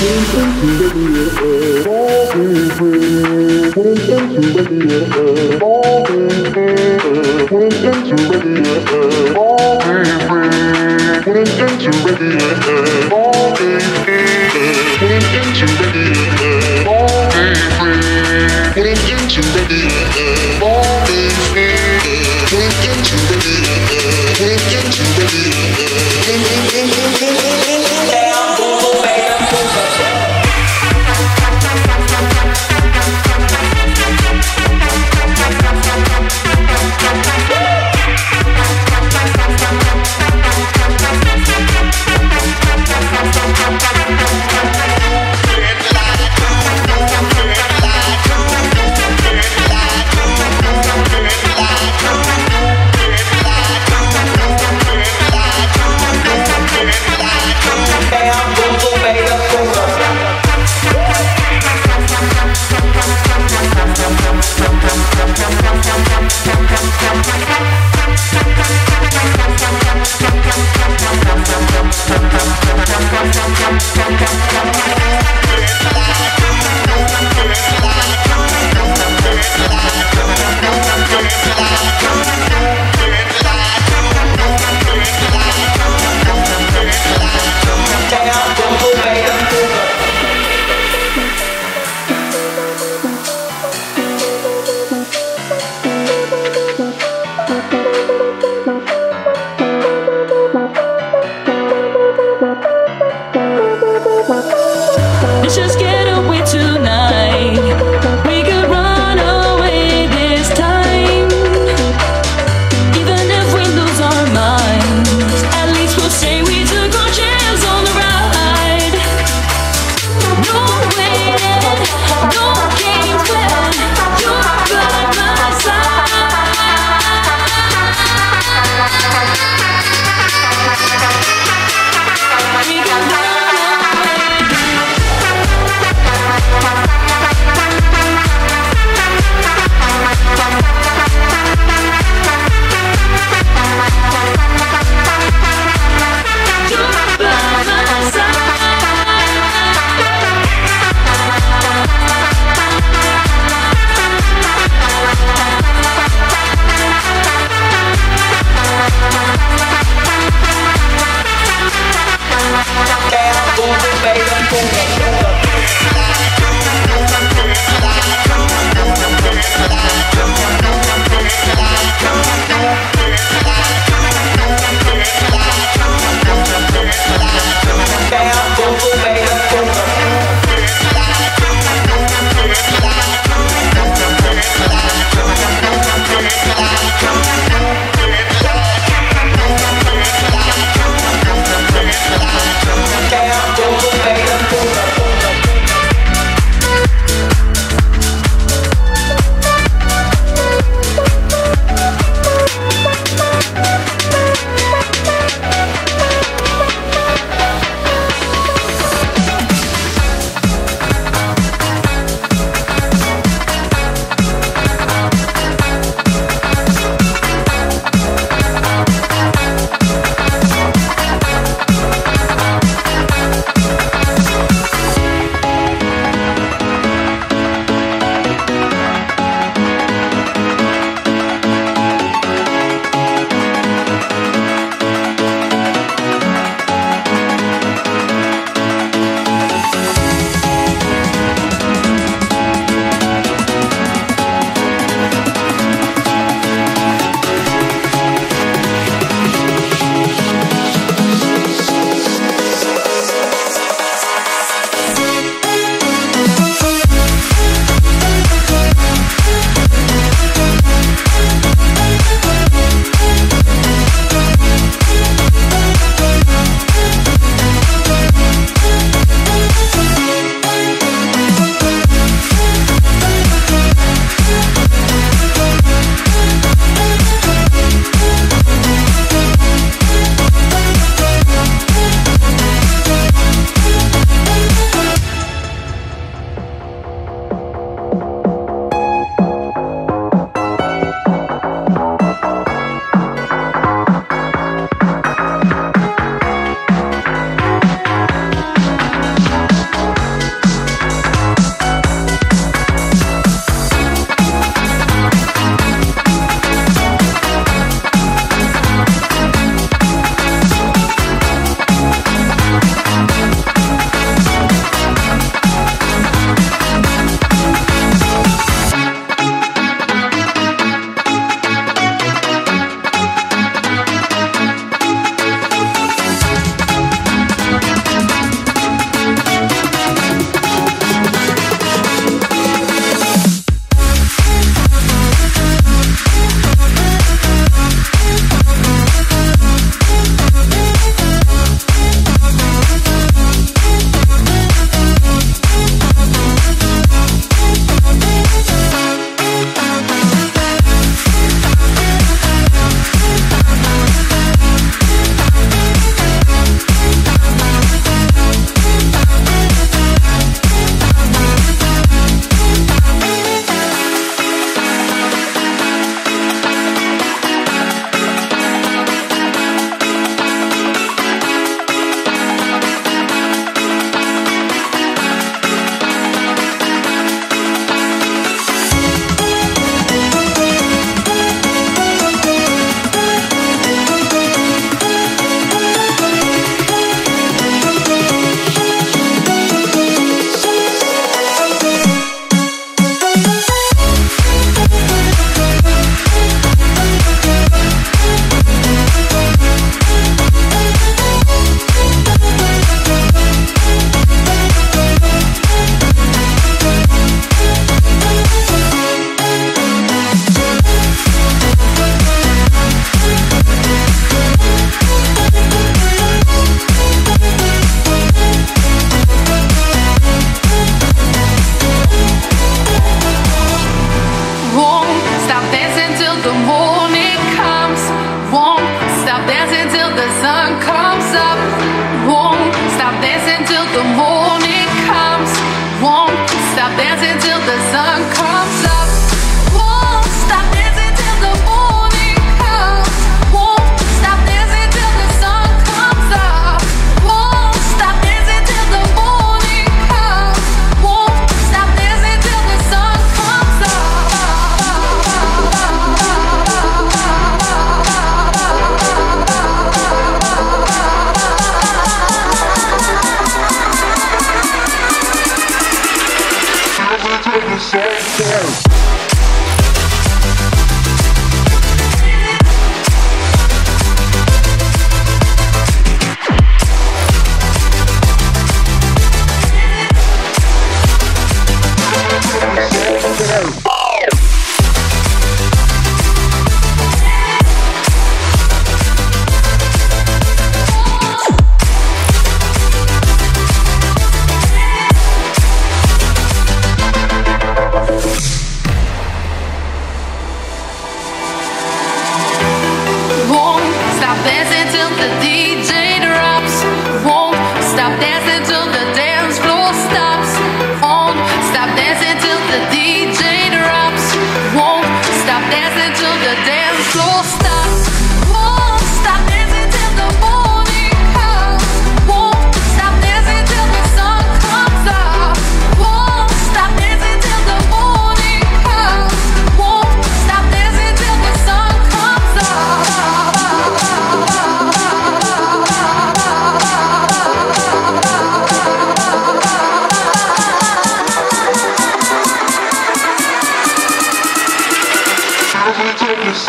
We can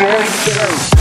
Yes.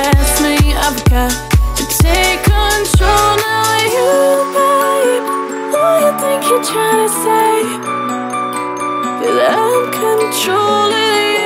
stress me. I've got to take control now. You the babe? All you think you're trying to say? That I'm controlling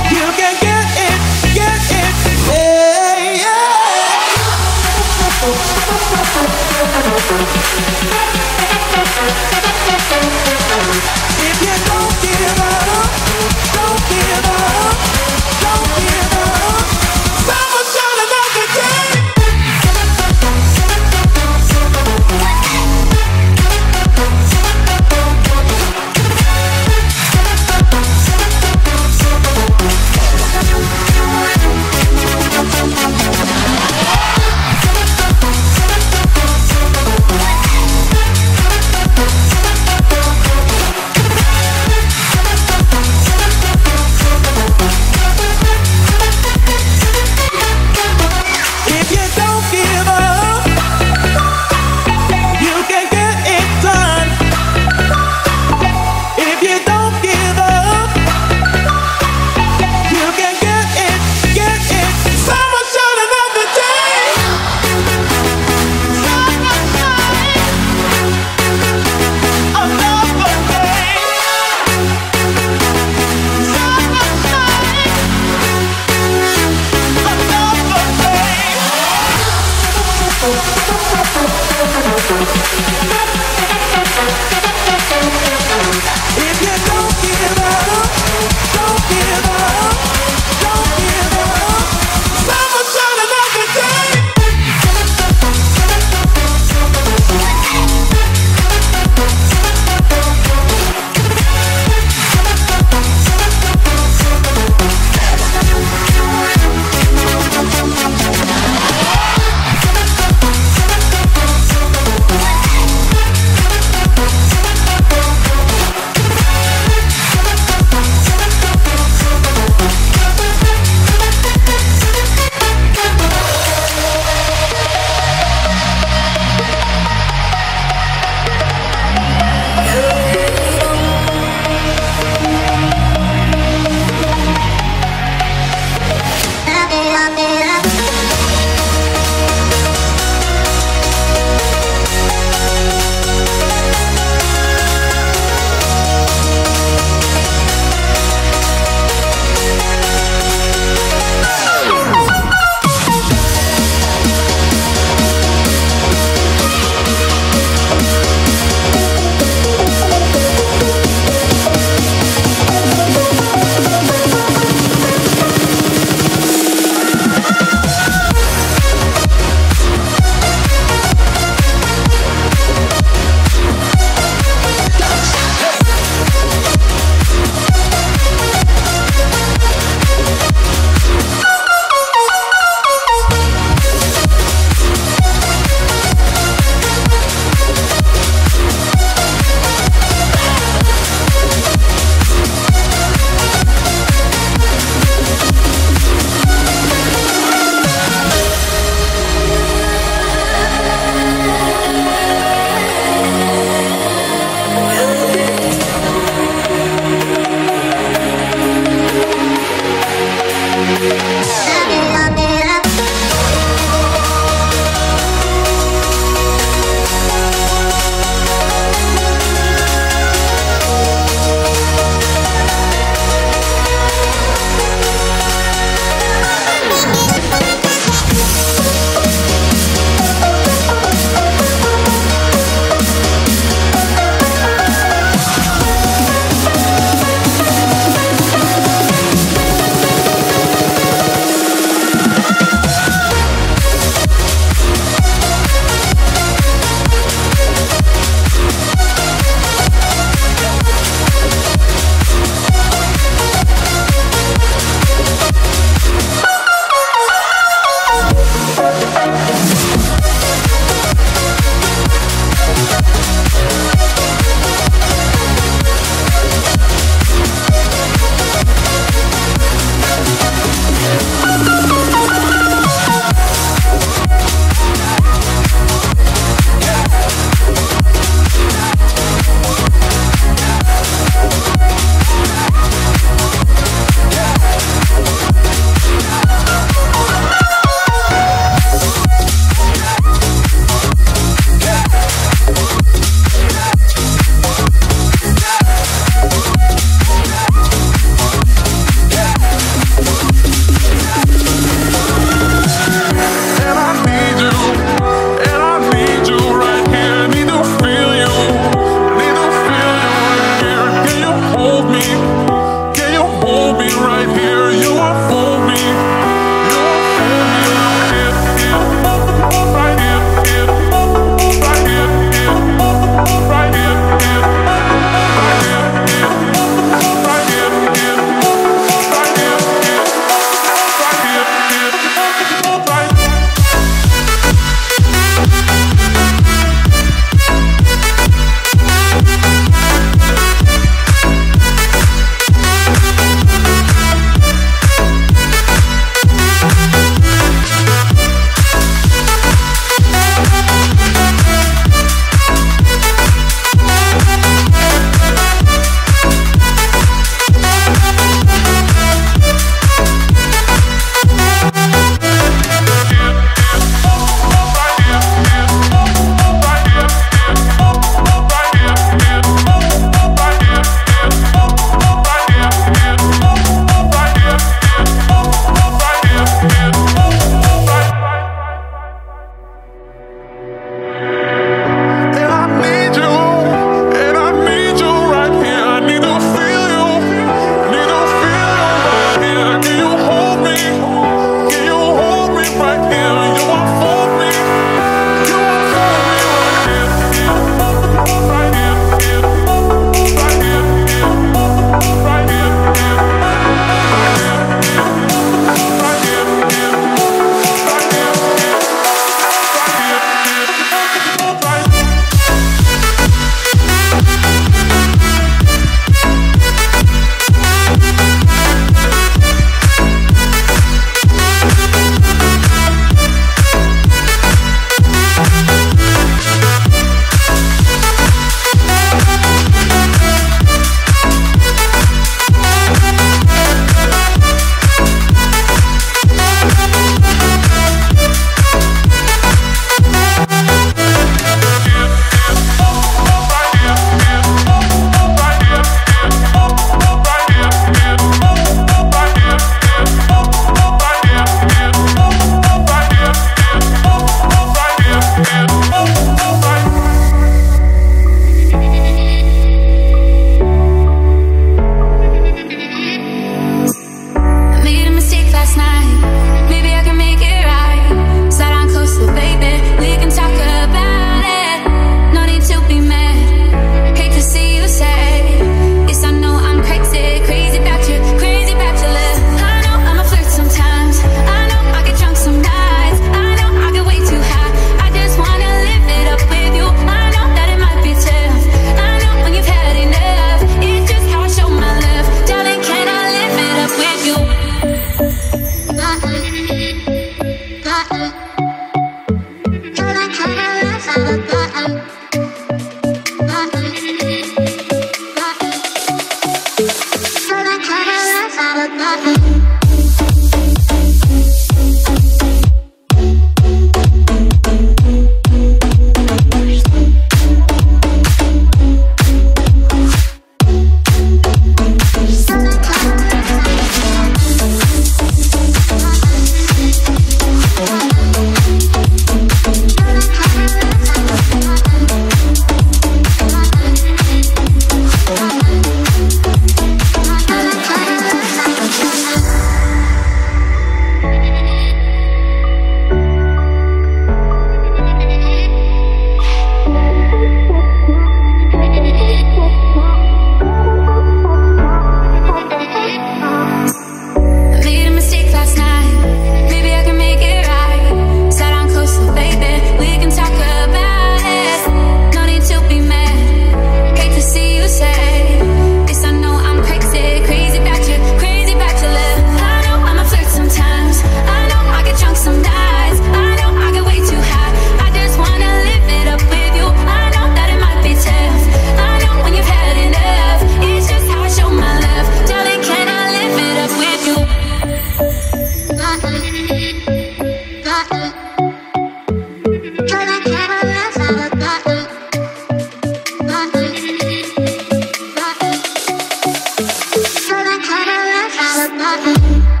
Thank you.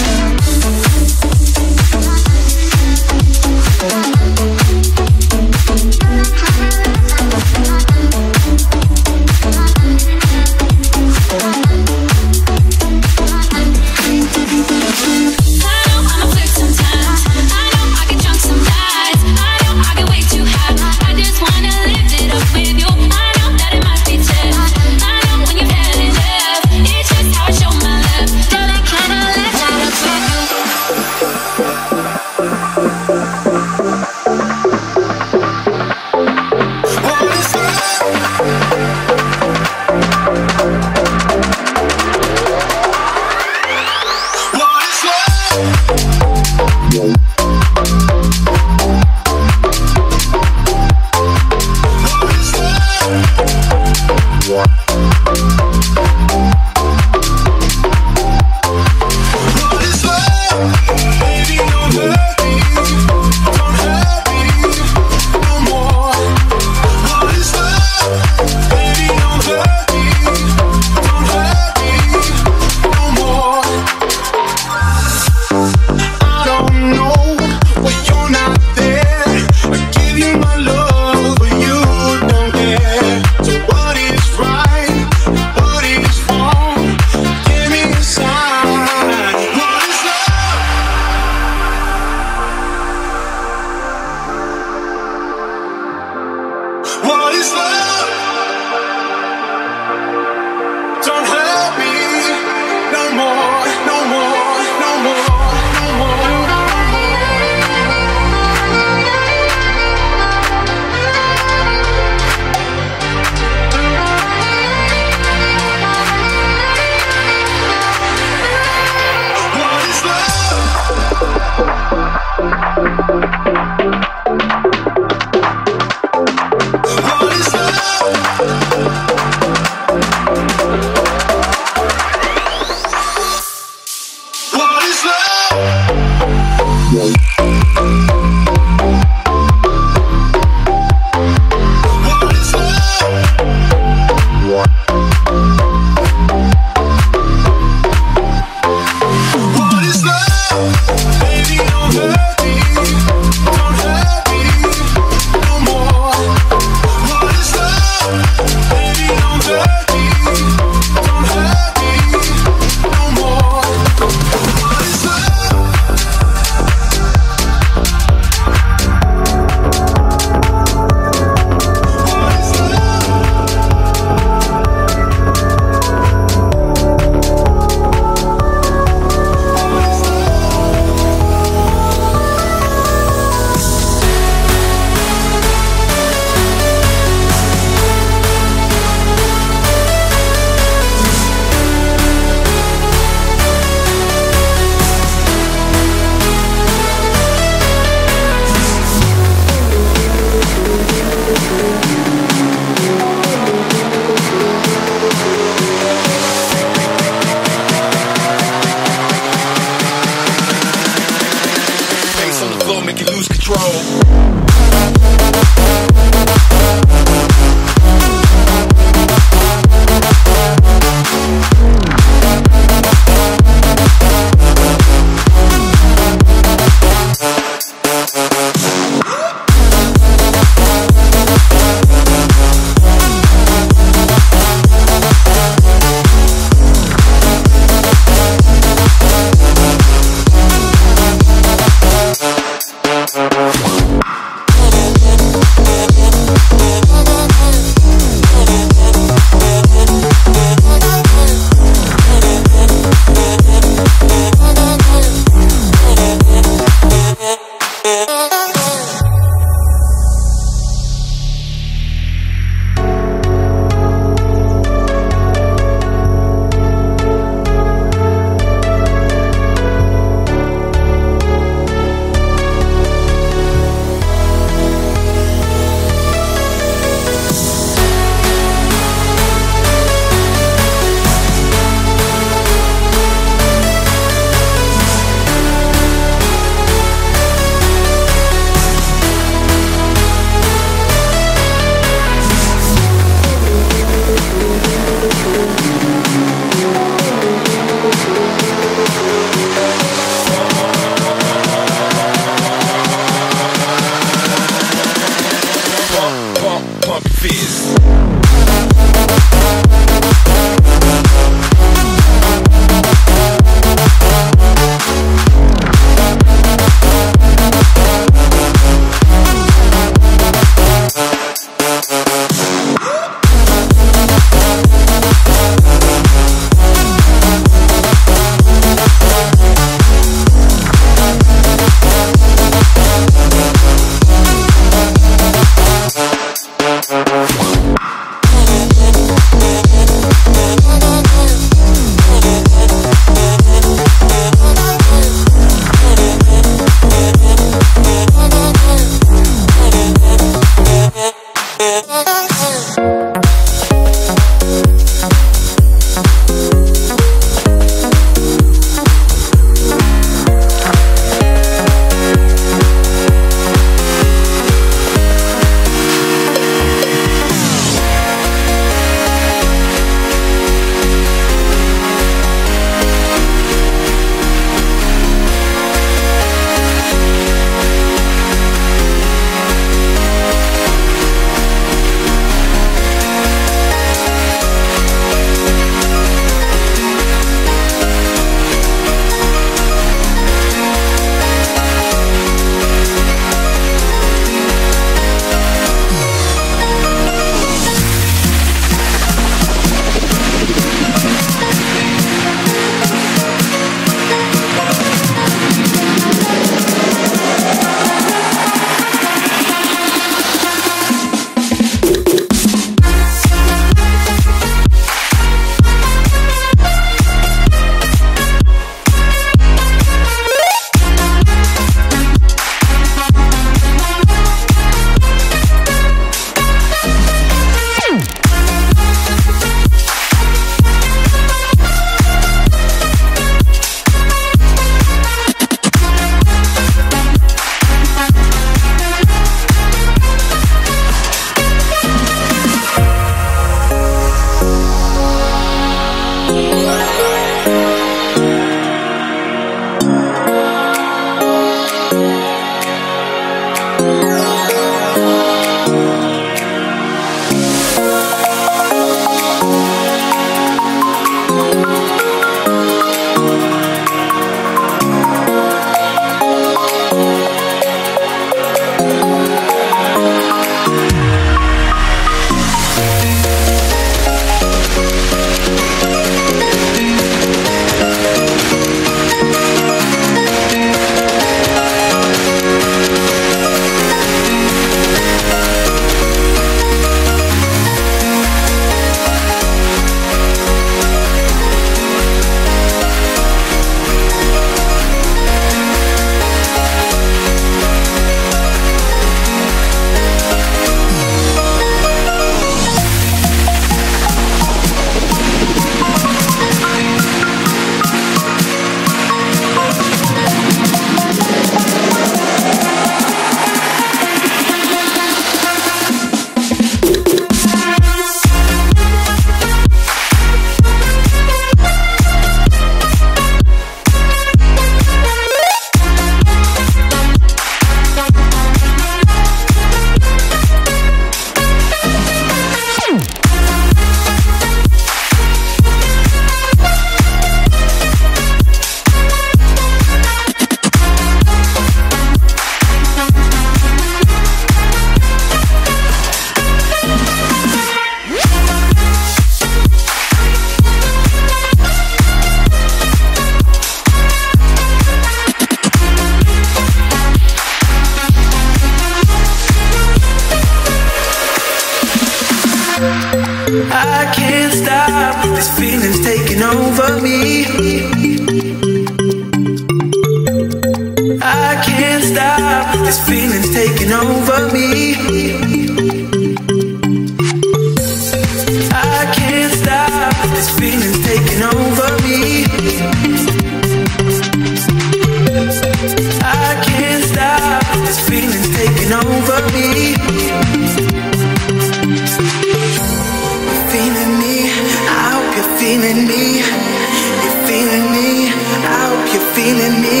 feeling me.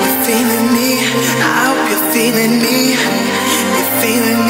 You're feeling me. I hope you're feeling me. You're feeling me.